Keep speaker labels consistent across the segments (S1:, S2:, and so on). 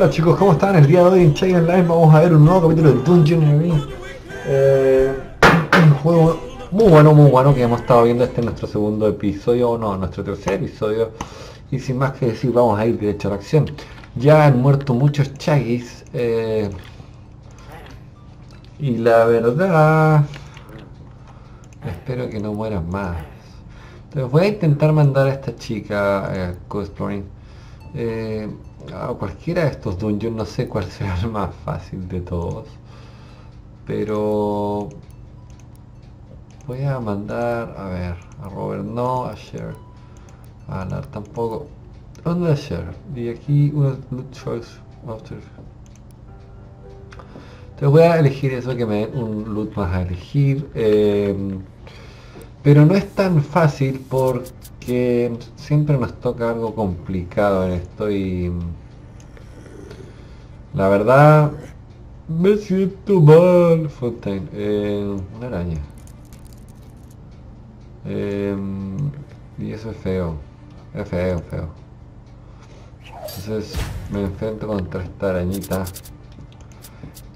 S1: Hola chicos, ¿cómo están? El día de hoy en Chain Live vamos a ver un nuevo capítulo de Dungeon. Eh, un juego muy bueno, muy bueno que hemos estado viendo. Este es nuestro segundo episodio, o no, nuestro tercer episodio. Y sin más que decir, vamos a ir derecho a la acción. Ya han muerto muchos Chagis. eh, y la verdad... Espero que no mueran más. Entonces voy a intentar mandar a esta chica eh, co-exploring eh, a cualquiera de estos dungeons, no sé cuál será el más fácil de todos. Pero voy a mandar, a ver, a Robert no, a Cher, a Alar tampoco. ¿Dónde es Cher? Y aquí una loot choice. Entonces voy a elegir eso que me den un loot más a elegir. eh, pero no es tan fácil porque siempre nos toca algo complicado en esto y la verdad me siento mal. Fontaine, eh, una araña. Eh, y eso es feo. Es feo, feo. Entonces me enfrento contra esta arañita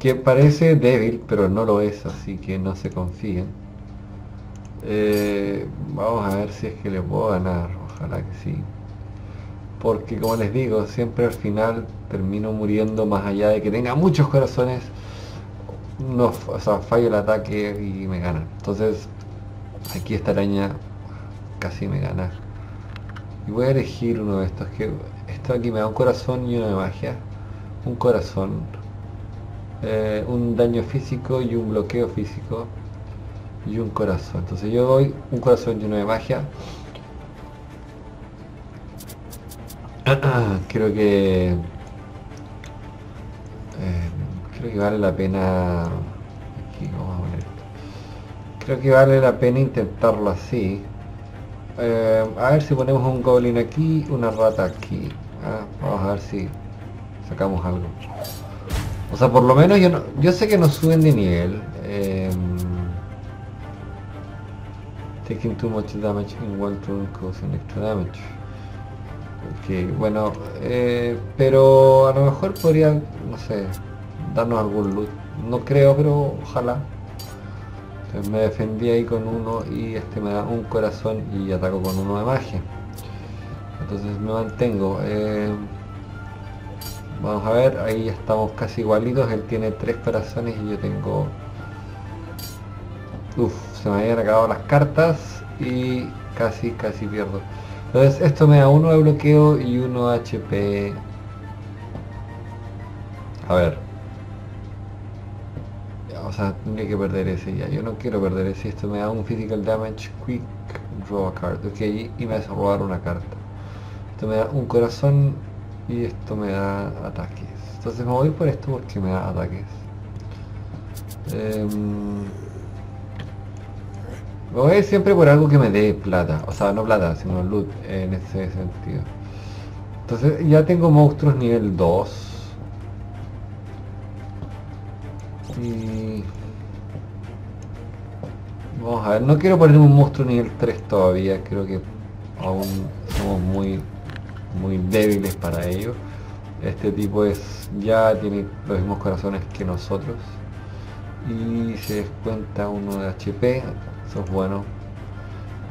S1: que parece débil, pero no lo es, así que no se confíen. Eh, vamos a ver si es que le puedo ganar, ojalá que sí. Porque como les digo, siempre al final termino muriendo más allá de que tenga muchos corazones. No, o sea, fallo el ataque y me ganan. Entonces, aquí esta araña casi me gana. Y voy a elegir uno de estos que esto aquí me da un corazón y uno de magia. Un corazón. eh, un daño físico y un bloqueo físico y un corazón. Entonces yo doy un corazón uno de magia. creo que eh, creo que vale la pena aquí vamos a poner creo que vale la pena intentarlo así. Eh, a ver si ponemos un goblin aquí una rata aquí. Ah, vamos a ver si sacamos algo. O sea por lo menos yo no, yo sé que nos suben de nivel Taking too much damage in one turn causing extra damage. Ok, bueno, eh, pero a lo mejor podría, no sé, darnos algún loot. No creo, pero ojalá. Entonces me defendí ahí con uno y este me da un corazón y ataco con uno de magia. Entonces me mantengo. eh, vamos a ver, ahí estamos casi igualitos. Él tiene tres corazones y yo tengo Uf, se me habían acabado las cartas y casi, casi pierdo. Entonces esto me da uno de bloqueo y uno HP. A ver. O sea, tendría que perder ese ya. Yo no quiero perder ese. Esto me da un physical damage, quick, draw a card. Ok, y me hace robar una carta. Esto me da un corazón y esto me da ataques. Entonces me voy por esto porque me da ataques. Em, me voy siempre por algo que me dé plata, o sea, no plata, sino loot en ese sentido. Entonces ya tengo monstruos nivel 2. Y... Vamos a ver, no quiero poner un monstruo nivel 3 todavía, creo que aún somos muy, muy débiles para ello. Este tipo es ya tiene los mismos corazones que nosotros. Y se descuenta uno de HP, eso es bueno.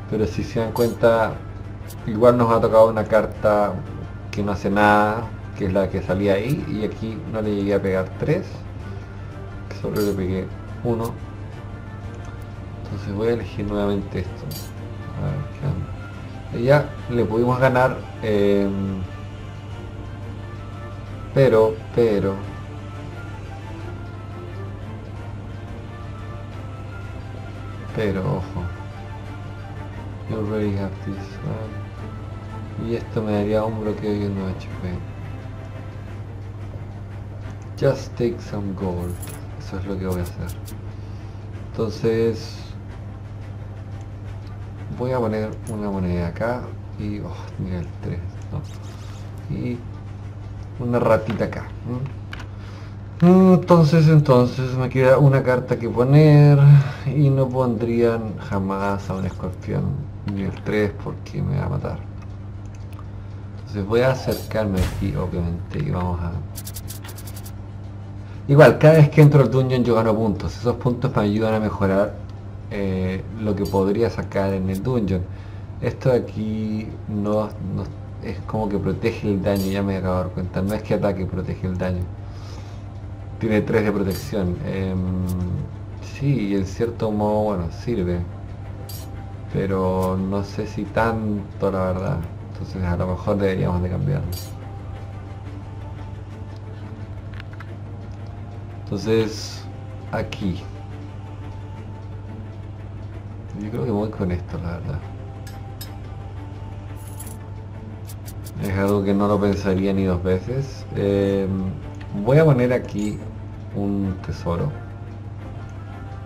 S1: Pero si se dan cuenta, igual nos ha tocado una carta que no hace nada, que es la que salía ahí, y aquí no le llegué a pegar 3, solo le pegué 1. Entonces voy a elegir nuevamente esto. A ver qué onda. Ya le pudimos ganar, eh, pero, pero, pero ojo. You already have this y esto me daría un bloqueo y un HP just take some gold. Eso es lo que voy a hacer. Entonces voy a poner una moneda acá y oh, mira el 3 ¿no? y una ratita acá. Entonces, entonces me queda una carta que poner y no pondrían jamás a un escorpión nivel 3 porque me va a matar. Entonces voy a acercarme aquí, obviamente, y vamos a Igual, cada vez que entro al dungeon yo gano puntos. Esos puntos me ayudan a mejorar eh, lo que podría sacar en el dungeon. Esto de aquí no, es como que protege el daño, ya me acabo de dar cuenta. No es que ataque, protege el daño. Tiene 3 de protección. Eh, sí, en cierto modo, bueno, sirve. Pero no sé si tanto, la verdad. Entonces a lo mejor deberíamos de cambiarlo. Entonces, aquí. Yo creo que voy con esto, la verdad. Es algo que no lo pensaría ni dos veces. Eh, voy a poner aquí un tesoro.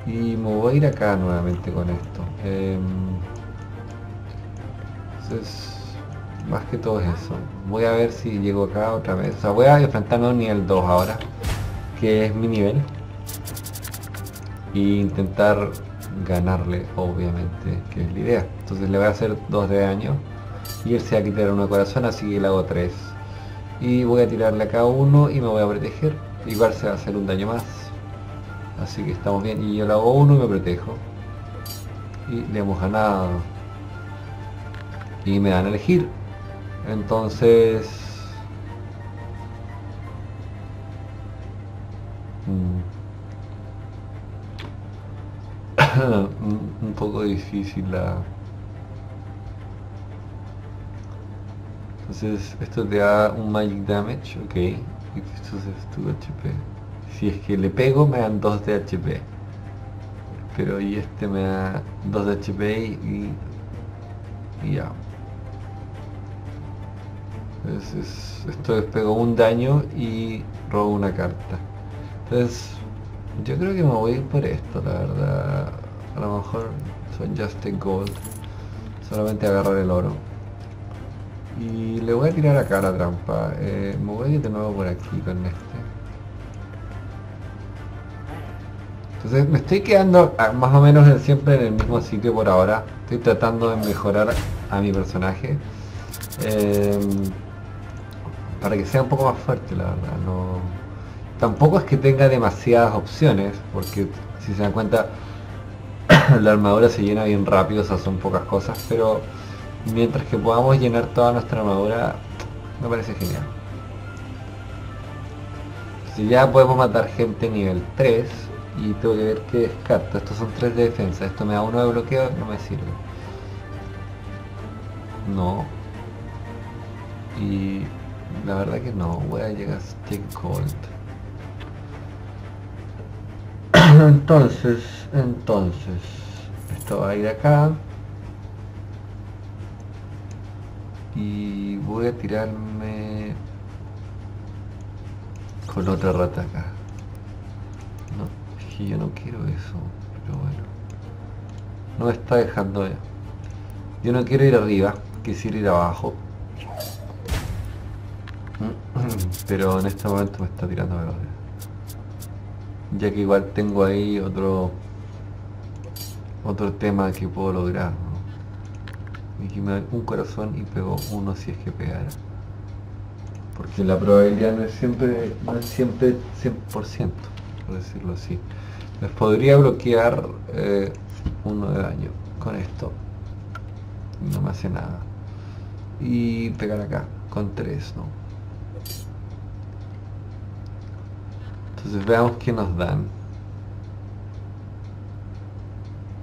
S1: Y me voy a ir acá nuevamente con esto. Eh, entonces, más que todo es eso. Voy a ver si llego acá otra vez. O sea, voy a enfrentarme a un nivel 2 ahora que es mi nivel e intentar ganarle obviamente que es la idea entonces le voy a hacer 2 de daño y él se va a quitar una corazón así que le hago 3 y voy a tirarle acá uno y me voy a proteger. Igual se va a hacer un daño más. Así que estamos bien. Y yo le hago uno y me protejo. Y le hemos ganado. Y me dan a elegir. Entonces un poco difícil la... Entonces esto te da un magic damage, ok. Entonces tu HP. Si es que le pego me dan 2 de HP. Pero y este me da 2 de HP y, y ya. Entonces esto es pego un daño y robo una carta. Entonces yo creo que me voy a ir por esto, la verdad a lo mejor son just a gold solamente agarrar el oro y le voy a tirar acá la trampa. Eh, me voy a ir de nuevo por aquí con este. Entonces me estoy quedando ah, más o menos siempre en el mismo sitio por ahora. Estoy tratando de mejorar a mi personaje. Em, para que sea un poco más fuerte la verdad. No tampoco es que tenga demasiadas opciones porque si se dan cuenta la armadura se llena bien rápido, o sea, son pocas cosas, pero mientras que podamos llenar toda nuestra armadura, me parece genial. Si ya podemos matar gente nivel 3, y tengo que ver qué descarto. Estos son 3 de defensa, esto me da uno de bloqueo, no me sirve. No. Y la verdad que no, voy a llegar a Stick Cold. entonces, entonces, esto va a ir acá. Y voy a tirarme con otra rata acá. No, es que yo no quiero eso, pero bueno. No me está dejando Yo no quiero ir arriba, quisiera ir abajo. Pero en este momento me está tirando verde ya que igual tengo ahí otro otro tema que puedo lograr y que me da un corazón y pego uno si es que pegara. Porque la probabilidad no es siempre no es siempre 100% por decirlo así. Les podría bloquear eh, uno de daño con esto. No me hace nada. Y pegar acá con tres no Entonces veamos qué nos dan.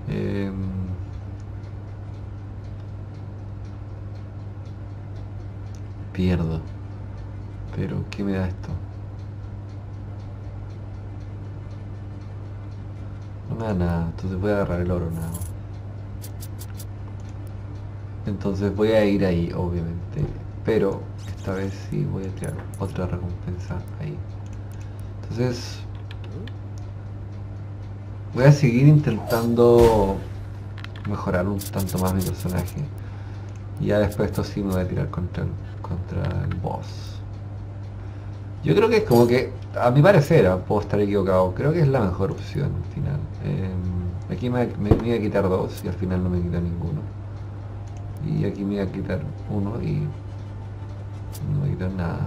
S1: Em, pierdo. Pero, ¿qué me da esto? No me da nada, entonces voy a agarrar el oro nada. Entonces voy a ir ahí, obviamente. Pero esta vez sí voy a tirar otra recompensa ahí. Entonces, voy a seguir intentando mejorar un tanto más mi personaje. Y ya después esto sí me voy a tirar contra el, contra el boss. Yo creo que es como que, a mi parecer, puedo estar equivocado, creo que es la mejor opción al final. Em, aquí me, me, voy a quitar dos y al final no me quita ninguno. Y aquí me voy a quitar uno y no me quitar nada.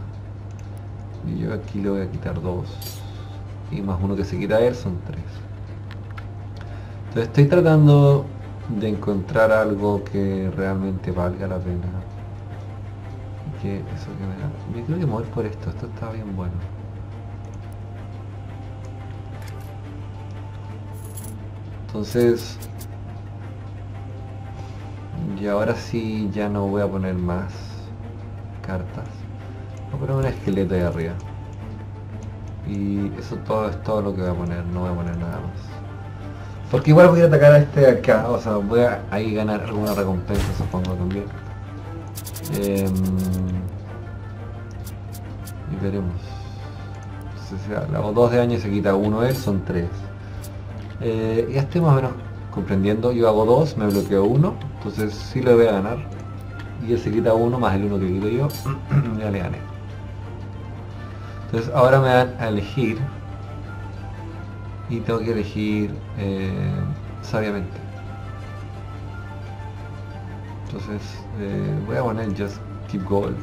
S1: Y yo aquí le voy a quitar dos. y más uno que se quita él son 3. Entonces estoy tratando de encontrar algo que realmente valga la pena. Que eso que me da. Yo creo que mover por esto, esto está bien bueno. Entonces, y ahora sí ya no voy a poner más cartas. Voy a poner un esqueleto ahí arriba. Y eso todo es todo lo que voy a poner, no voy a poner nada más. Porque igual voy a atacar a este de acá, o sea, voy a ahí ganar alguna recompensa supongo también. Em, y veremos. Hago 2 de daño y se quita uno él, son 3. Eh, ya estoy más o menos comprendiendo, yo hago 2, me bloqueo 1, entonces sí le voy a ganar. Y él se quita 1 más el 1 que quito yo, ya le gané. Entonces ahora me dan a elegir y tengo que elegir eh, sabiamente. Entonces eh, voy a poner Just Keep Gold.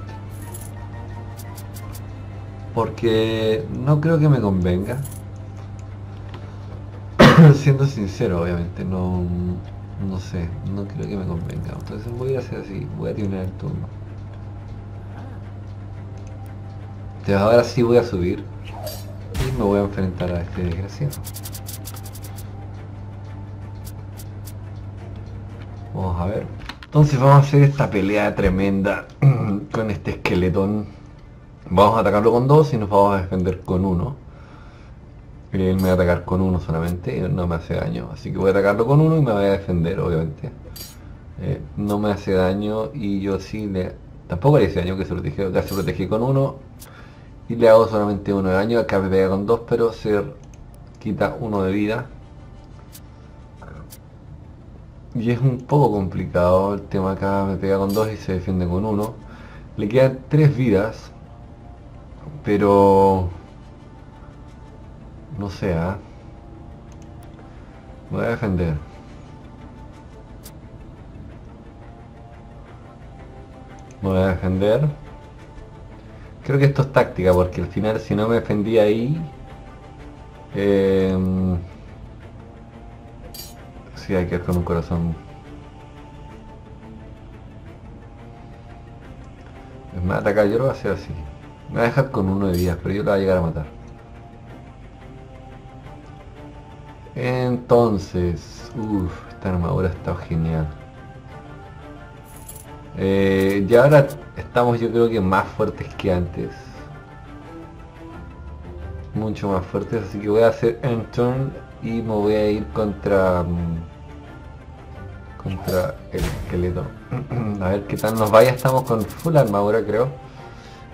S1: Porque no creo que me convenga. Siendo sincero, obviamente, no, no sé, no creo que me convenga. Entonces voy a hacer así, voy a terminar el turno. Entonces ahora sí voy a subir y me voy a enfrentar a este desgraciado. Vamos a ver. Entonces vamos a hacer esta pelea tremenda con este esqueletón. Vamos a atacarlo con dos y nos vamos a defender con uno. Él me va a atacar con uno solamente y no me hace daño. Así que voy a atacarlo con uno y me voy a defender, obviamente. Eh, no me hace daño y yo sí le... Tampoco le hice daño que se protegió, ya se protegí con uno y le hago solamente uno de daño, acá me pega con dos, pero se quita uno de vida. Y es un poco complicado el tema acá, me pega con dos y se defiende con uno. Le quedan tres vidas, pero... No sé, ¿ah? voy a defender. voy a defender. Creo que esto es táctica, porque al final si no me defendía ahí... Eh, sí, hay que ir con un corazón. Me va a atacar, yo lo voy a hacer así. Me va a dejar con uno de días, pero yo lo voy a llegar a matar. Entonces, uff, esta armadura está genial. Eh, y ahora estamos yo creo que más fuertes que antes. Mucho más fuertes, así que voy a hacer end turn y me voy a ir contra mm, contra el esqueleto. a ver qué tal nos vaya, estamos con full armadura creo.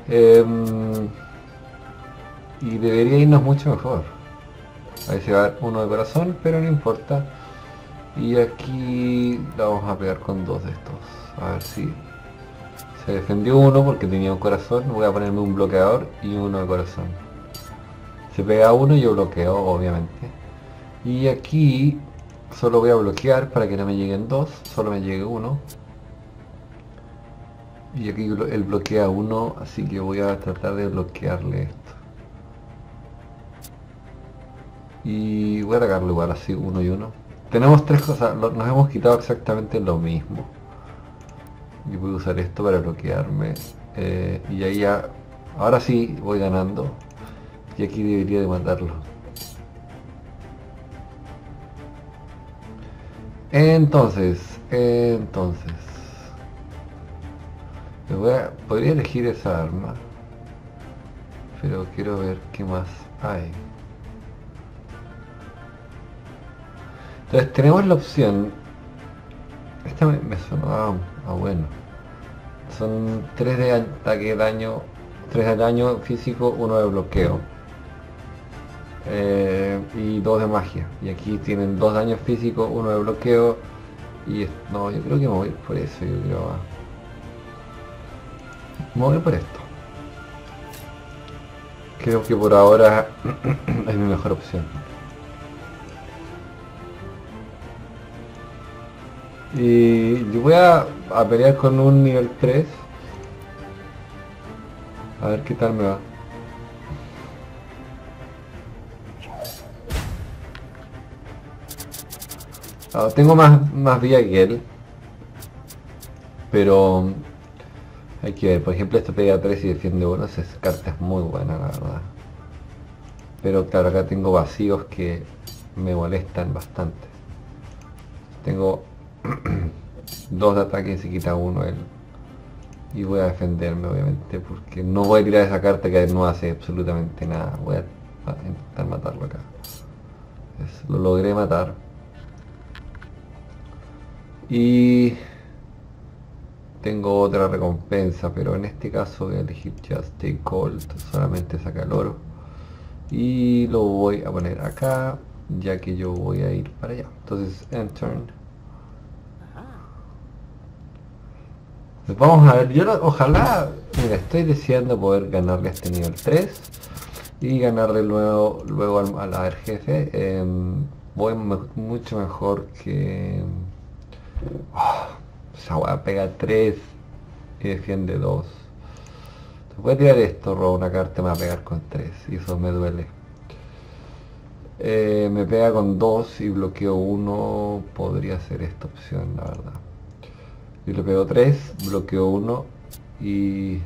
S1: Em, y debería irnos mucho mejor. Ahí se va uno de corazón, pero no importa. Y aquí vamos a pegar con dos de estos. A ver si se defendió uno porque tenía un corazón. Voy a ponerme un bloqueador y uno de corazón. Se pega uno y yo bloqueo, obviamente. Y aquí solo voy a bloquear para que no me lleguen dos. Solo me llegue uno. Y aquí él bloquea uno, así que voy a tratar de bloquearle esto. Y voy a atacarlo igual, así uno y uno. Tenemos tres cosas, nos hemos quitado exactamente lo mismo. Y voy a usar esto para bloquearme. Eh, y ahí ya, ahora sí voy ganando. Y aquí debería de matarlo. Entonces, entonces. podría elegir esa arma. Pero quiero ver qué más hay. Entonces tenemos la opción. Esta me, me sonó a, bueno. Son 3 de ataque daño, 3 de daño físico, 1 de bloqueo. Eh, y 2 de magia. Y aquí tienen 2 daños físicos, 1 de bloqueo. Y no, yo creo que me voy por eso, yo creo. Me voy por esto. Creo que por ahora es mi mejor opción. Y yo voy a, pelear con un nivel 3. A ver qué tal me va. Ah, tengo más, más vida que él. Pero hay que ver, por ejemplo esto pega 3 y defiende 1, esa carta es muy buena la verdad. Pero claro, acá tengo vacíos que me molestan bastante. Tengo dos de ataque y se quita uno él. Y voy a defenderme obviamente porque no voy a tirar esa carta que no hace absolutamente nada. Voy a intentar matarlo acá. lo logré matar. Y tengo otra recompensa, pero en este caso voy a elegir Just Take Cold, solamente saca el oro. Y lo voy a poner acá, ya que yo voy a ir para allá. Entonces, Enter. Pues vamos a ver, yo ojalá, mira, estoy deseando poder ganarle a este nivel 3 y ganarle luego, luego al, al, jefe. Em, voy mucho mejor que... Oh, esa pega 3 y defiende 2. Voy a tirar esto, robo una carta, me va a pegar con 3 y eso me duele. Eh, me pega con 2 y bloqueo 1, podría ser esta opción, la verdad. Y le pego 3, bloqueo 1 y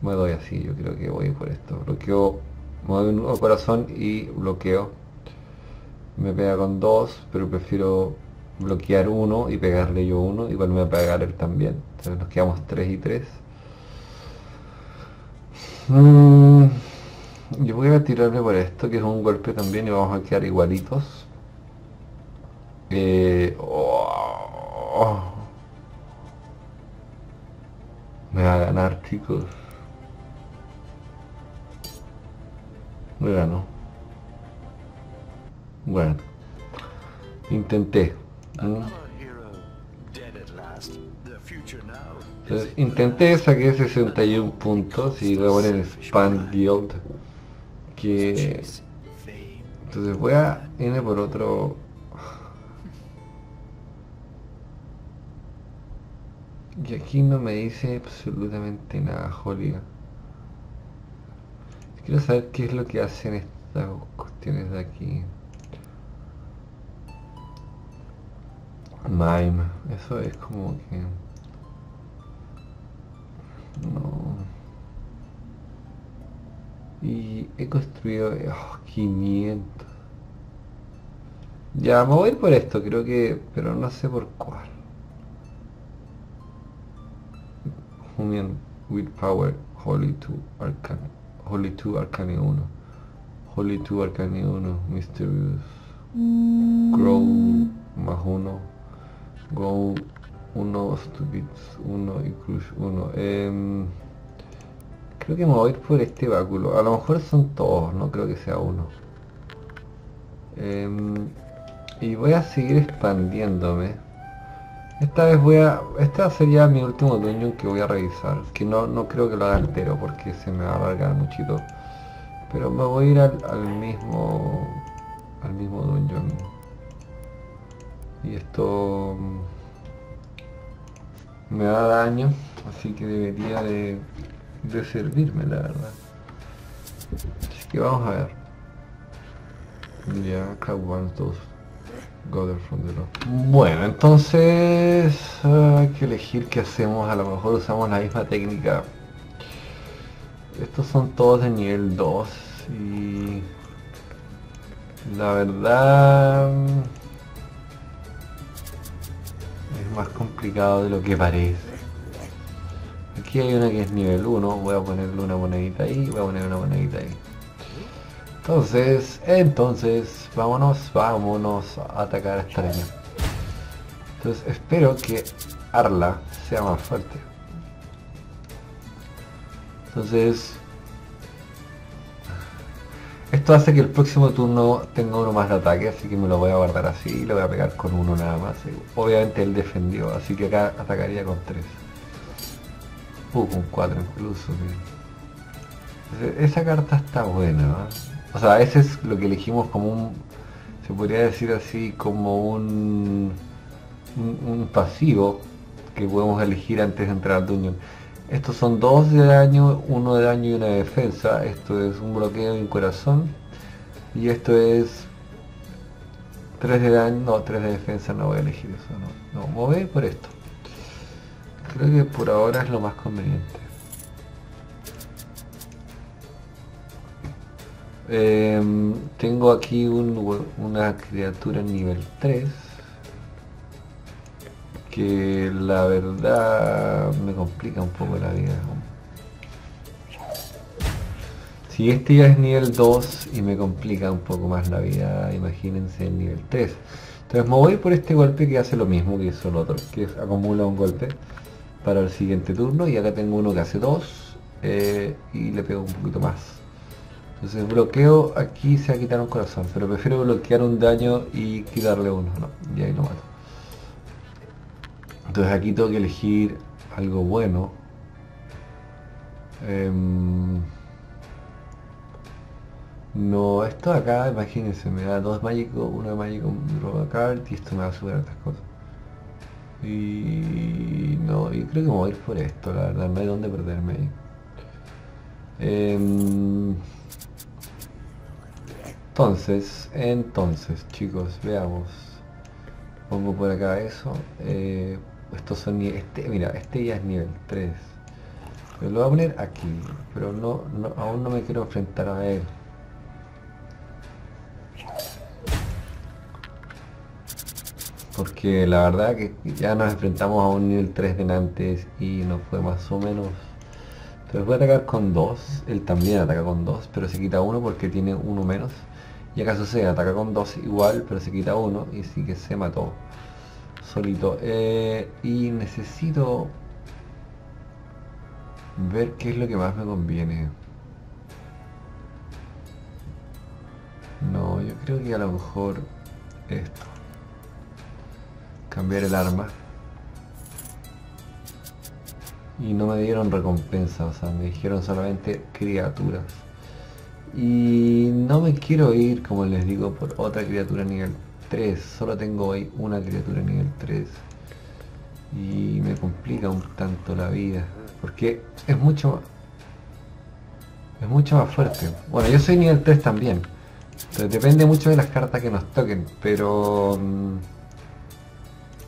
S1: me doy así, yo creo que voy por esto. Bloqueo, me doy un corazón y bloqueo. Me pega con 2, pero prefiero bloquear uno y pegarle yo uno, igual me va a pegar él también. Entonces nos quedamos 3 y 3. Mm, yo voy a tirarle por esto, que es un golpe también, y vamos a quedar igualitos. Eh, oh. me va a ganar, chicos. Me ganó. Bueno. Intenté. Entonces, intenté, saqué 61 puntos y voy a poner Span Guild que entonces voy a irme por otro y aquí no me dice absolutamente nada Holly quiero saber qué es lo que hacen estas cuestiones de aquí Mime, eso es como que... No. Y he construido 500. Ya, me voy a ir por esto, creo que... Pero no sé por cuál. Human Willpower, Holy 2, Arcane. Holy 2, Arcane 1. Holy 2, Arcane 1, Mysterious. Grow más 1. Go 1, Stupids 1 y Crush 1. Em, creo que me voy a ir por este báculo. A lo mejor son todos, no creo que sea uno. Em, y voy a seguir expandiéndome. Esta vez voy a... Esta sería mi último dungeon que voy a revisar. Que no, no creo que lo haga entero porque se me va a alargar muchito. Pero me voy a ir al, al mismo... Al mismo dungeon y esto mm, me da daño así que debería de, servirme la verdad. Así que vamos a ver. Ya Cloud One 2 Gather from the Bueno, entonces hay que elegir qué hacemos, a lo mejor usamos la misma técnica. Estos son todos de nivel 2 y la verdad más complicado de lo que parece. Aquí hay una que es nivel 1, voy a ponerle una monedita ahí, voy a poner una monedita ahí. Entonces, entonces, vámonos, vámonos a atacar a esta araña. Entonces espero que Arla sea más fuerte. Entonces esto hace que el próximo turno tenga uno más de ataque, así que me lo voy a guardar así y le voy a pegar con uno nada más. Obviamente él defendió, así que acá atacaría con tres. Uh, con cuatro incluso. Esa carta está buena, O sea, ese es lo que elegimos como un... Se podría decir así como un... Un, pasivo que podemos elegir antes de entrar al dungeon. Estos son dos de daño, uno de daño y una de defensa. Esto es un bloqueo y un corazón. Y esto es 3 de daño, no, 3 de defensa, no voy a elegir eso, no. No, mover por esto. Creo que por ahora es lo más conveniente. Em, tengo aquí una criatura nivel 3 que la verdad me complica un poco la vida. Si este ya es nivel 2 y me complica un poco más la vida, imagínense el nivel 3. Entonces me voy por este golpe que hace lo mismo que hizo el otro, que acumula un golpe para el siguiente turno y acá tengo uno que hace 2 eh, y le pego un poquito más. Entonces bloqueo, aquí se va a quitar un corazón, pero prefiero bloquear un daño y quitarle uno, ¿no? Y ahí lo mato. Entonces aquí tengo que elegir algo bueno. Em, no, esto acá, imagínense, me da dos mágicos, uno de mágico, un roba card y esto me va a subir estas cosas. Y no, yo creo que me voy a ir por esto, la verdad, no hay dónde perderme. Em, entonces, entonces, chicos, veamos. Pongo por acá eso. Eh, estos son este, mira, este ya es nivel 3. Pero lo voy a poner aquí, pero no, no aún no me quiero enfrentar a él. porque la verdad que ya nos enfrentamos a un nivel 3 de antes y nos fue más o menos entonces voy a atacar con 2 él también ataca con 2 pero se quita 1 porque tiene 1 menos y acaso se ataca con 2 igual pero se quita 1 y sí que se mató solito. Eh, y necesito ver qué es lo que más me conviene. No yo creo que a lo mejor esto. Cambiar el arma. Y no me dieron recompensa, o sea, me dijeron solamente criaturas. Y no me quiero ir, como les digo, por otra criatura nivel 3. Solo tengo hoy una criatura nivel 3. Y me complica un tanto la vida. Porque es mucho. Es mucho más fuerte. Bueno, yo soy nivel 3 también. Entonces depende mucho de las cartas que nos toquen. Pero... Mm,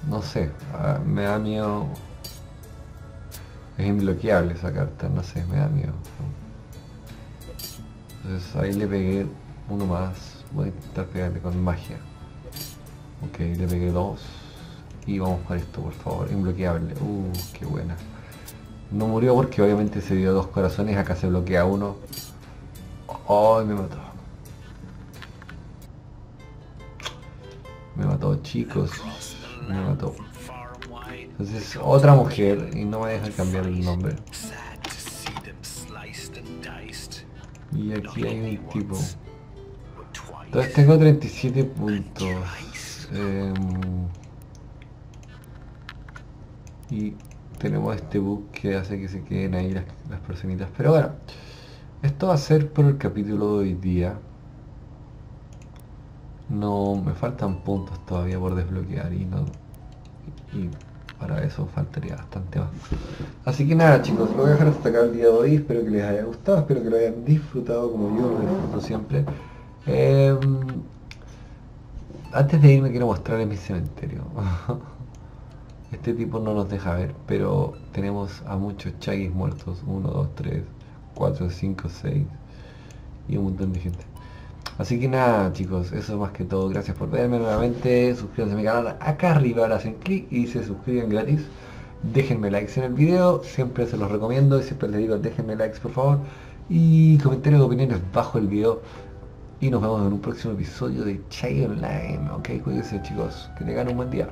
S1: no sé, ah, me da miedo. Es imbloqueable esa carta, no sé, me da miedo. Entonces ahí le pegué uno más. Voy a intentar pegarle con magia. Ok, le pegué dos. Y vamos por esto, por favor. Imbloqueable. Uh, qué buena. No murió porque obviamente se dio dos corazones. Acá se bloquea uno. ¡Ay, me mató! Me mató, chicos me mató. Entonces otra mujer y no me deja cambiar el nombre. Y aquí hay un tipo. Entonces tengo 37 puntos. Em, y tenemos este bug que hace que se queden ahí las, personitas. Pero bueno, esto va a ser por el capítulo de hoy día. No, me faltan puntos todavía por desbloquear y no... Y para eso faltaría bastante más. Así que nada chicos, lo voy a dejar hasta acá el día de hoy, espero que les haya gustado, espero que lo hayan disfrutado como yo lo disfruto siempre. Em, antes de irme quiero mostrarles mi cementerio. Este tipo no nos deja ver, pero tenemos a muchos chagis muertos. 1, 2, 3, 4, 5, 6 y un montón de gente. Así que nada chicos, eso más que todo, gracias por verme nuevamente, suscríbanse a mi canal acá arriba, ahora hacen clic y se suscriben gratis. Déjenme likes en el video, siempre se los recomiendo y siempre les digo déjenme likes por favor. Y comentarios de opiniones bajo el video. Y nos vemos en un próximo episodio de Chai Online. Ok, cuídense chicos, que tengan un buen día.